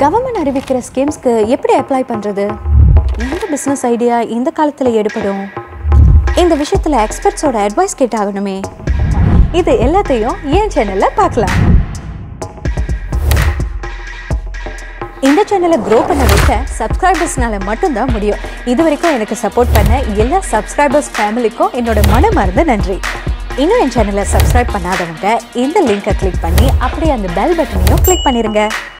Government அறிவிக்கிற ஸ்கீம்ஸ்க்கு எப்படி apply பண்ணுறது எந்த பிஸ்னஸ் ஐடியா இந்த காலத்தில் எடுப்படும் இந்த விஷயத்தில் எக்ஸ்பர்ட்ஸோட அட்வைஸ் கேட்டாகணுமே. இது எல்லாத்தையும் என் சேனலில் பார்க்கலாம். இந்த சேனலை க்ரோ பண்ண வைக்க சப்ஸ்கிரைபர்ஸ்னால மட்டும்தான் முடியும். இது வரைக்கும் எனக்கு சப்போர்ட் பண்ண எல்லா சப்ஸ்கிரைபர்ஸ் ஃபேமிலிக்கும் என்னோட மனமார்ந்த நன்றி. இன்னும் என் சேனலை சப்ஸ்கிரைப் பண்ணாதவங்க இந்த லிங்கை கிளிக் பண்ணி அப்படியே அந்த பெல் பட்டனையும் கிளிக் பண்ணிடுங்க